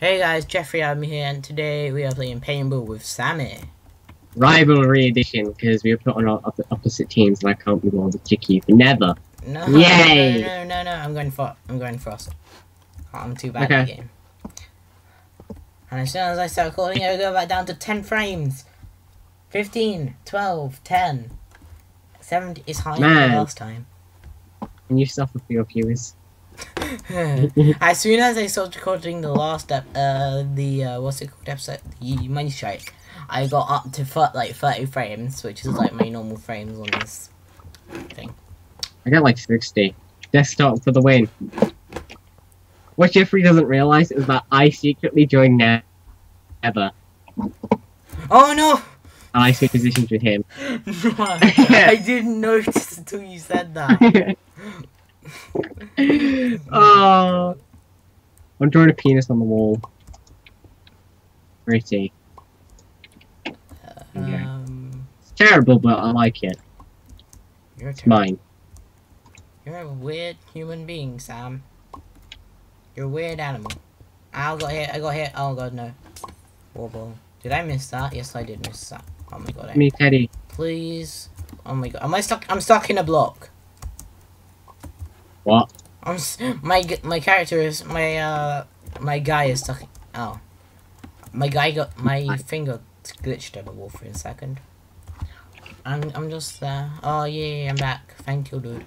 Hey guys, Jeffrey I'm here, and today we are playing Paintball with Sammy. Rivalry edition because we were put on op- opposite teams and I can't be bothered to keep never. No, Yay! no, no, no, no, I'm going for, I'm going Frost. I'm too bad at the game. And as soon as I start calling it'll go back down to 10 frames. 15, 12, 10. 70 is higher than last time. And you suffer for your viewers. As soon as I started recording the last ep, uh, the uh, what's it called episode, the MineStrike, I got up to th- like thirty frames, which is like my normal frames on this thing. I got like 60. Desktop for the win. What Jeffrey doesn't realize is that I secretly joined Ne- Nether. Oh no! And I switched positions with him. I didn't notice until you said that. oh. I'm drawing a penis on the wall. Pretty. Yeah. Um, It's terrible, but I like it. you're, It's ter- mine. you're a weird human being, Sam. You're a weird animal. I got hit. I got hit. Oh god, no. Wobble. Did I miss that? Yes, I did miss that. Oh my god. I- Me, Teddy. Please. Oh my god. Am I stuck? I'm stuck in a block. What? I'm s- my my character is my uh my guy is stuck. Oh, my guy got my finger glitched a bubble for a second. I'm I'm just there. Oh yeah, I'm back. Thank you, dude.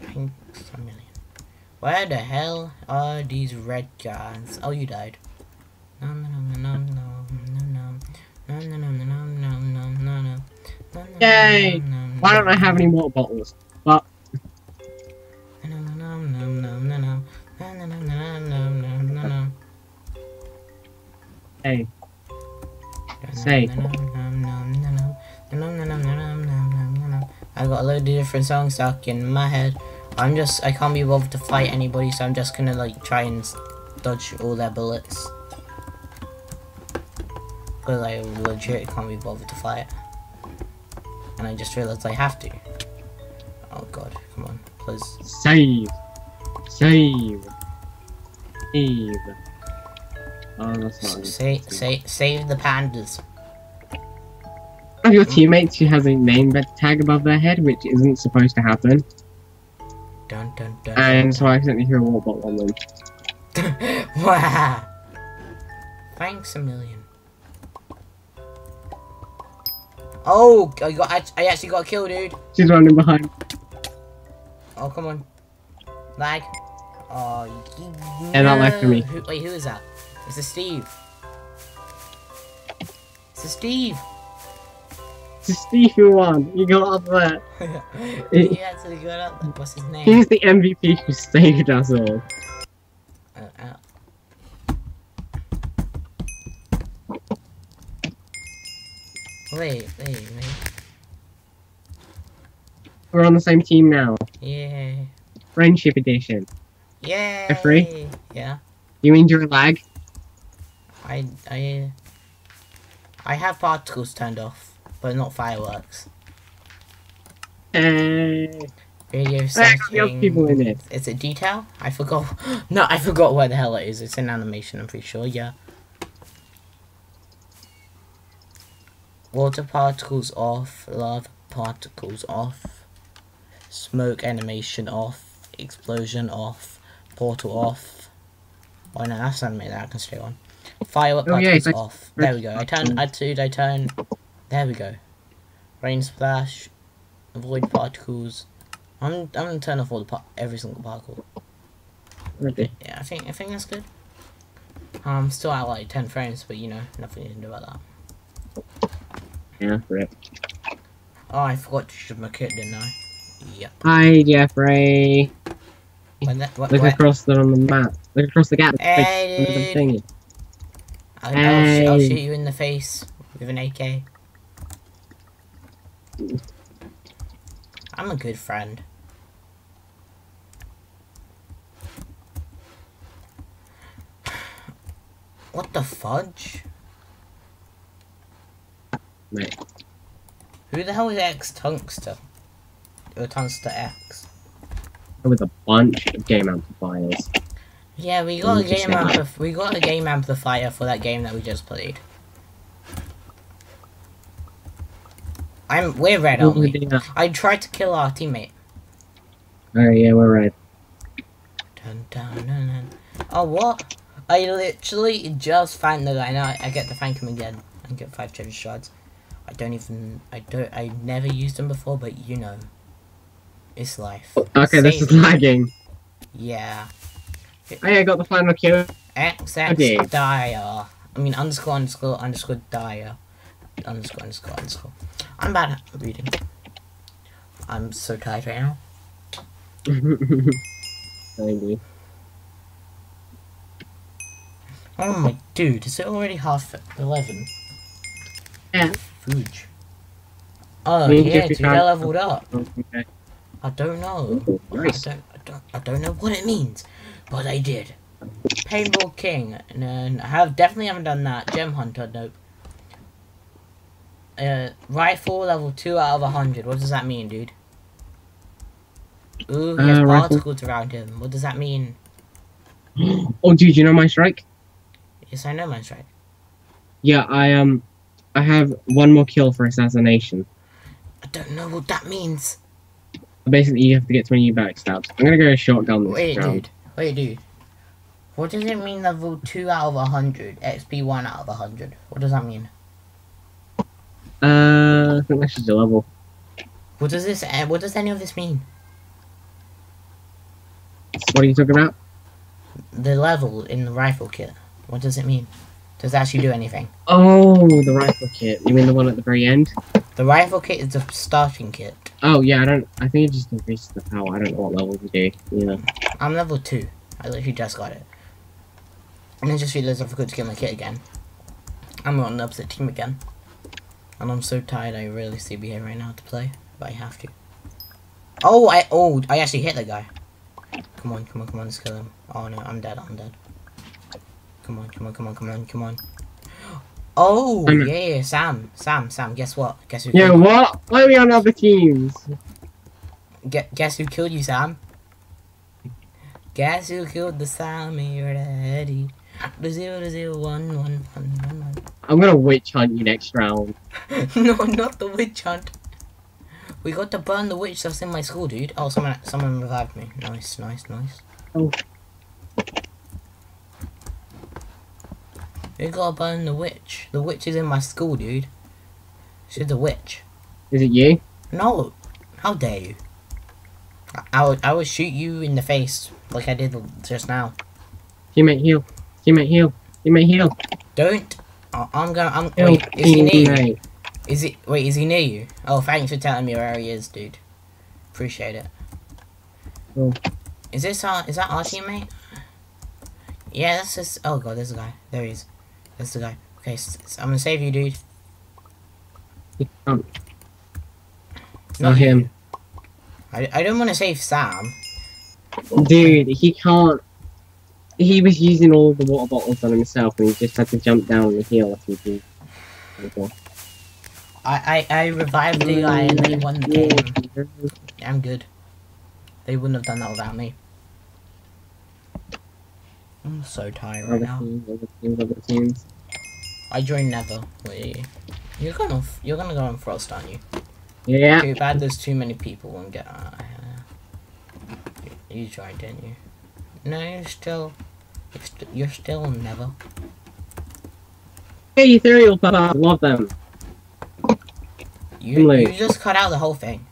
Thanks a million. Where the hell are these red guys? Oh, you died. No no no no no no no no no no no no no no no no. Yay! Why don't I have any water bottles? But hey, Say. I got a load of different songs stuck in my head. I'm just, I can't be bothered to fight anybody, so I'm just gonna like try and dodge all their bullets. Because I legit can't be bothered to fight. And I just realized I have to. Oh god, come on, please. save, save, save. Oh, that's not. good. Say, save the pandas. One of your teammates who has a name tag above their head, which isn't supposed to happen, Dun dun dun. and so I accidentally threw a water bottle on them. wow. Thanks a million. Oh, I got. I, I actually got a kill, dude. She's running behind. Oh, come on. Lag. Oh, y- Yeah, that lag for me. Who, wait, who is that? It's a Steve. It's a Steve. It's a Stevie one. You got up there. he actually got up. there. What's his name? He's the MVP who saved us all. Uh, uh. Wait, wait, wait. We're on the same team now. Yay. Friendship edition. Yay. Jeffrey? Yeah. You injure lag? I I I have particles turned off, but not fireworks. Hey. Radio There are the people in it. Is it detail? I forgot. No, I forgot where the hell it is. It's in animation. I'm pretty sure. Yeah. Water particles off. Lava particles off. Smoke animation off. Explosion off. Portal off. Oh no, that's not animated. That can stay on. Firework Oh, yeah, off. There we go. I turn. I turn. I turn. There we go. Rain splash. Avoid particles. I'm. I'm gonna turn off all the par- every single particle. Ready. Yeah, I think I think that's good. I'm still at like 10 frames, but you know, nothing you can do about that. Yeah, rip. Oh, I forgot to shoot my kit, didn't I? Yep. Hi, Jeffrey. When that, what, Look where- across there on the map. Look across the gap. Hey, at. I'll, I'll, sh- I'll shoot you in the face with an AK. I'm a good friend. What the fudge? Mate. Who the hell is X Tungster? Or Tungster X? With a bunch of game amplifiers. Yeah, we got a game ampli- we got a game amplifier for that game that we just played. I'm we're red, aren't we? Yeah. I tried to kill our teammate. Alright, yeah, we're right. Dun, dun, dun, dun. Oh what? I literally just found the guy. Now I, I get to thank him again and get five treasure shards. I don't even. I don't. I never used them before, but you know, it's life. Okay, this is lagging. Yeah. Oh, hey, I got the final kill. XX Okay. Dyer. I mean underscore underscore underscore Dyer. Underscore underscore underscore. I'm bad at reading. I'm so tired right now. Maybe. Oh my dude, is it already half eleven? Yeah. Fudge. Oh yeah, dude, I leveled up. Oh, okay. I don't know. Ooh, I don't, I don't, I don't know what it means, but I did. Paintball King, and then I have definitely haven't done that. Gem Hunter, nope. Uh, rifle level two out of a hundred. What does that mean, dude? Ooh, he has Uh, rifle- particles around him. What does that mean? Oh, dude, you know my strike? Yes, I know my strike. Yeah, I um, I have one more kill for assassination. I don't know what that means. Basically, you have to get 20 backstabs. I'm gonna go shotgun this Wait, round. dude. Wait, dude. What does it mean level two out of a hundred? XP one out of a hundred. What does that mean? Uh, I think that's just a level. What does this? Uh, what does any of this mean? What are you talking about? The level in the rifle kit. What does it mean? Does it actually do anything? Oh, the rifle kit. You mean the one at the very end? The rifle kit is the starting kit. Oh, yeah, I don't. I think it just increases the power. I don't know what level to do. Yeah. I'm level two. I literally just got it. And I just realized I forgot to get my kit again. I'm on the opposite team again. And I'm so tired I really see be here right now to play. But I have to. Oh, I oh I actually hit the guy. Come on, come on, come on, let's kill him. Oh no, I'm dead, I'm dead. Come on, come on, come on, come on, come on. Oh, yeah, yeah, Sam, Sam, Sam, guess what? Guess who Yeah, killed what? Why are we on other teams? Gue- guess who killed you, Sam? Guess who killed the Sam already? The zero the zero one one one one I'm gonna witch hunt you next round. no, not the witch hunt. We got to burn the witch that's in my school, dude. Oh, someone someone revived me. Nice, nice, nice. Oh. We gotta burn the witch. The witch is in my school, dude. She's a witch. Is it you? No, how dare you? I, I would I would shoot you in the face like I did just now. Teammate heal. Teammate heal. Teammate heal. Don't. I'm gonna. I'm. Heal. Wait, is he near you? Is he? Wait, is he near you? Oh, thanks for telling me where he is, dude. Appreciate it. Oh. Is this our? Is that our teammate? Yeah, that's just. Oh god, there's a guy. There he is. That's the guy. Okay, I'm gonna save you, dude. Um, Not not him. I, I don't want to save Sam. Dude, he can't. He was using all the water bottles on himself and he just had to jump down and heal people. Okay. I, I, I revived the guy and they won the game. I'm good. They wouldn't have done that without me. I'm so tired right now. teams, other teams, other teams. I joined Nether. Wait, you're gonna you're gonna go on Frost, aren't you? Yeah. Too bad there's too many people and get. Uh, you joined, didn't you? No, you're still. You're, st- you're still Nether. Hey, Ethereal Papa, love them. You you just cut out the whole thing.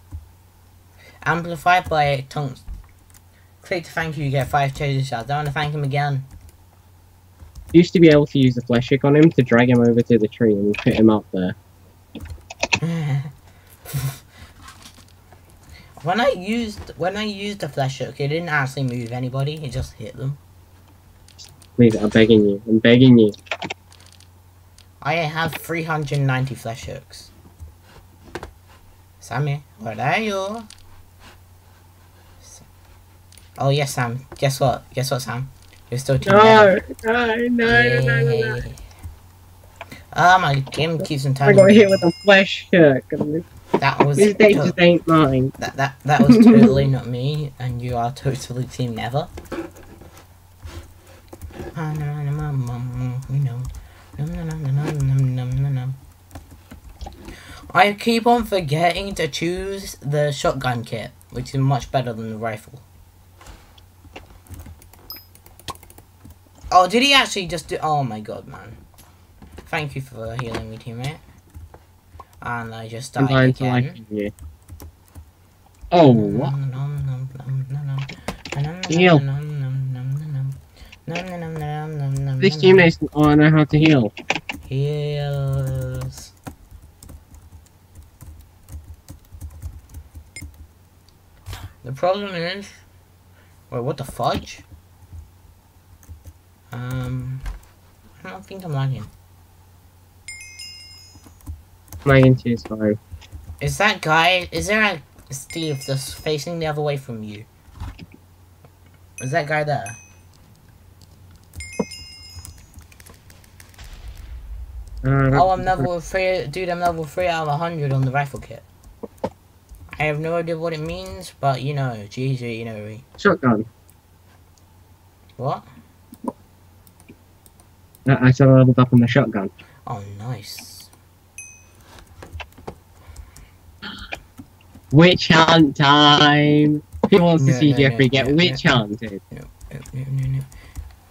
Amplified by tongues. Click to thank you, you get five treasure shards. I want to thank him again. Used to be able to use the flesh hook on him to drag him over to the tree and put him up there. when I used when I used the flesh hook, it didn't actually move anybody. It just hit them. Please, I'm begging you. I'm begging you. I have 390 flesh hooks. Sammy, where are you? Oh yes, Sam. Guess what? Guess what, Sam? You're still team No, no, no, no, no, no. Yay. Oh ah, my game keeps on I got hit with a flesh hook. that was This day to- just ain't mine. that that that was totally not me, and you are totally team nether. I keep on forgetting to choose the shotgun kit, which is much better than the rifle. Oh, did he actually just do? Oh my god, man! Thank you for healing me, teammate. And I just I'm died to again. like. Oh, what? Heal. This teammate doesn't oh, know how to heal. Heals. The problem is, wait, what the fudge? Um, I don't think I'm lagging. Lagging too slow. Is that guy? Is there a Steve just facing the other way from you? Is that guy there? Uh, Oh, I'm level three, dude. I'm level three out of hundred on the rifle kit. I have no idea what it means, but you know, GG, you know. Shotgun. What? I said I leveled up on the shotgun. Oh, nice. Witch hunt time! Who wants to see no, Jeffrey no, get witch hunted? No, no, no, no, no.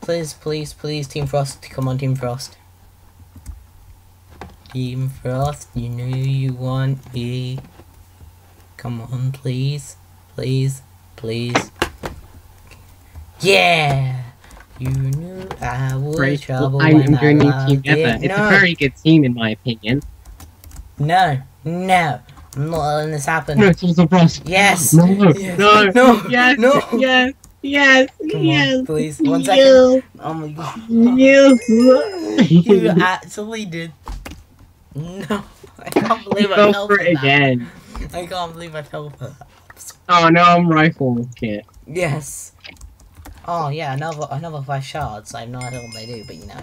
Please, please, please, Team Frost, come on, Team Frost. Team Frost, you know you want me. Come on, please, please, please. Yeah! You knew I would Great. trouble Well, I'm when I joining loved Team Ever. it. It's no, a very good team in my opinion. no, no. I'm not letting this happen. No, it's also. Yes. No, Yes. no, No. yes, No. yes, yes, Come yes. on, please. One second. Yes, Oh my god. yes. You actually did. No, I can't believe I Go fell for for it again. I can't believe I fell for that. Oh no, I'm rifle kit. Yes. Oh yeah, another another five shards. I have no idea what they do, but you know.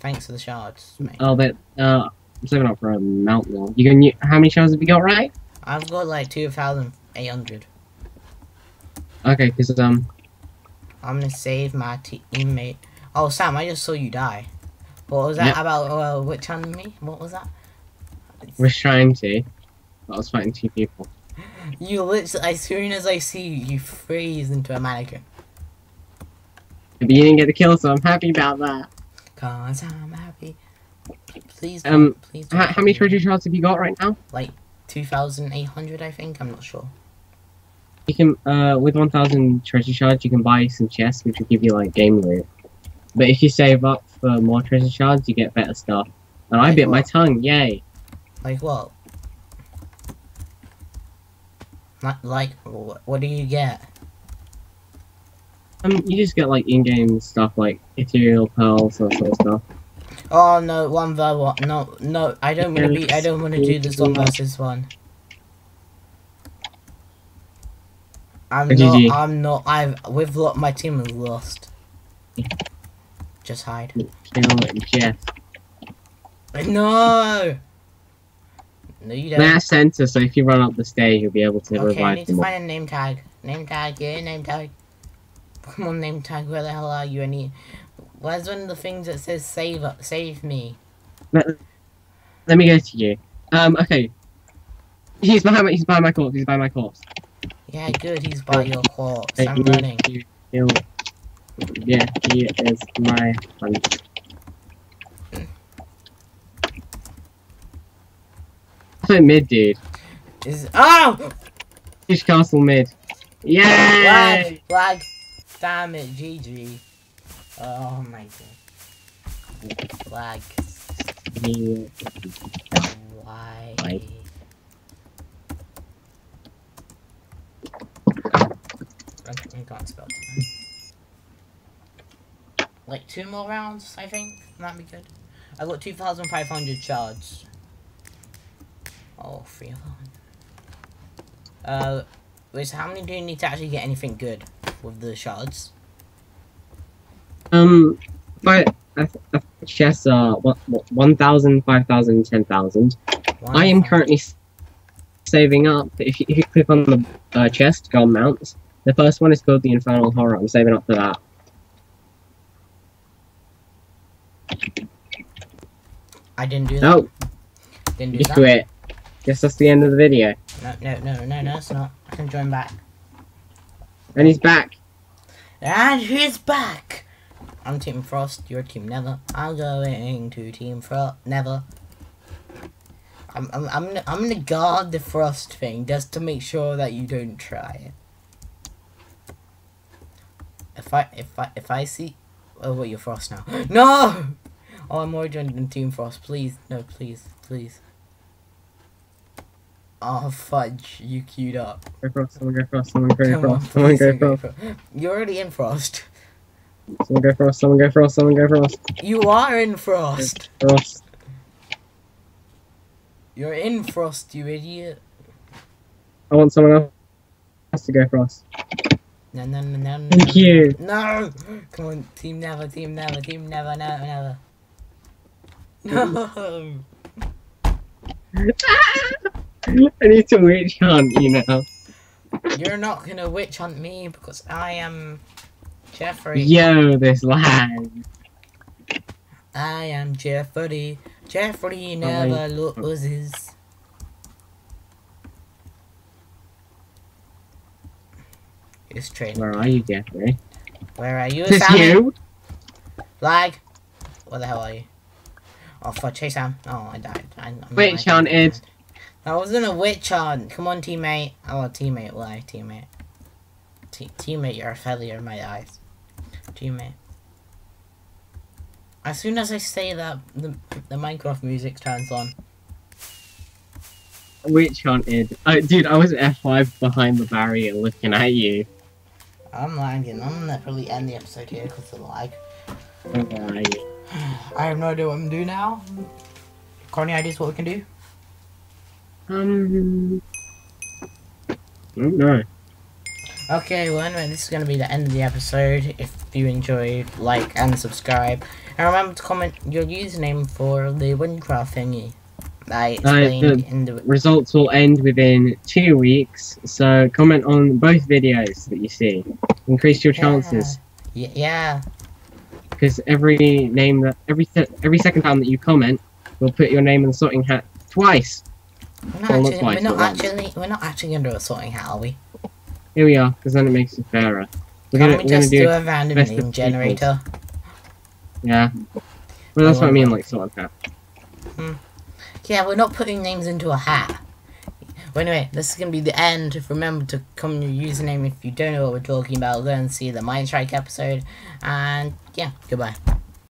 Thanks for the shards, mate. Oh, but uh, I'm saving up for a mount now. You can. How many shards have you got right? I've got like two thousand eight hundred. Okay, because um, I'm gonna save my teammate. Oh Sam, I just saw you die. What was that Yep. about? Uh, which hand me? What was that? We're trying to. I was fighting two people. You literally, as soon as I see you, you freeze into a mannequin. But you didn't get the kill, so I'm happy about that. Cause I'm happy. Please, Um, please. How, how many treasure shards have you got right now? Like 2,800, I think. I'm not sure. You can, uh, with 1,000 treasure shards, you can buy some chests, which will give you like game loot. But if you save up for more treasure shards, you get better stuff. And I Like bit my tongue, yay! Like what? Not like what? What do you get? Um, you just get like in-game stuff like ethereal pearls, that sort of stuff. Oh no, one v one. No, no, I don't want to be. I don't want to do this one versus one. I'm not. I'm not. I've. We've lost. My team has lost. Just hide. Kill Jeff. No. No, you don't. They're center, so if you run up the stage, you'll be able to Okay, I revive need to find a name tag. Name tag, yeah, name tag. Come on, name tag, where the hell are you? I need. Where's one of the things that says save up, save me? Let, let me go to you. Um, okay. He's behind my, he's behind my corpse, he's behind my corpse. Yeah, good, he's by your corpse. I'm running. Yeah, he is my friend. So mid, dude. Is oh Fish castle mid. Yay! lag lag. Damn it, GG. Oh my god. Lag. Why? Why? I I can't spell tonight. Like two more rounds, I think. That'd be good. I got 2,500 shards. Oh, 300. Uh, wait, so how many do you need to actually get anything good with the shards? Um, but uh, uh, chests are what, what, 1,000, 5,000, 10,000. I am currently saving up. If you, if you click on the uh, chest, go on mounts. The first one is called the Infernal Horror. I'm saving up for that. I didn't do that. No, didn't do you that. quit. Guess that's the end of the video. No, no, no, no, no, it's not. I can join back. And he's back. And he's back! I'm Team Frost, you're Team Nether. I'm going to Team Frost, Nether. I'm, I'm, I'm, gonna- I'm gonna guard the Frost thing just to make sure that you don't try it. If I, if I, if I see, oh wait, you're Frost now. No! Oh, I'm already joining Team Frost. Please, no, please, please. Oh fudge, you queued up. Go frost, someone go frost, someone go Come frost, someone please go don't go frost, You're already in Frost. someone go frost, someone go frost, someone go frost. You are in Frost. Frost. You're in Frost, you idiot. I want someone else to go frost. No, no, no, no, no. Thank you. No! Come on, Team Nether, Team Nether, Team Nether, never, never. No! I need to witch hunt you now. You're not gonna witch hunt me because I am Jeffrey. Yo, this lag. I am Jeffrey. Jeffrey Oh, never loses. It's training. Where are you, Jeffrey? Where are you, Sammy? you. Lag. Where the hell are you? Oh, for Chase Sam. Oh, I died. I, I'm Witch I died. I wasn't a witch hunt. Come on, teammate. Oh, teammate. Why, teammate? Te- teammate, you're a failure in my eyes. Teammate. As soon as I say that, the, the Minecraft music turns on. Witch hunted. Oh, dude, I was F5 behind the barrier looking at you. I'm lagging. I'm gonna probably end the episode here because of the lag. You? I have no idea what I'm gonna do now. Got any ideas what we can do? Um. Don't know. Okay, well anyway, this is going to be the end of the episode. If you enjoyed, like and subscribe. And remember to comment your username for the Wynncraft thingy. I explained in the... Results will end within two weeks, so comment on both videos that you see. Increase your chances, Yeah, yeah. because every name that every every second time that you comment, we'll put your name in the sorting hat twice. We're not actually, we're not actually, we're not actually going to do a sorting hat, are we? Here we are, because then it makes it fairer. We're Can't gonna we just do, do a random name generator? yeah. Well, that's what I mean, like sorting hat. Hmm. Yeah, we're not putting names into a hat. Well, anyway, this is going to be the end. Remember to comment your username if you don't know what we're talking about. Go and see the MineStrike episode. And, yeah, goodbye.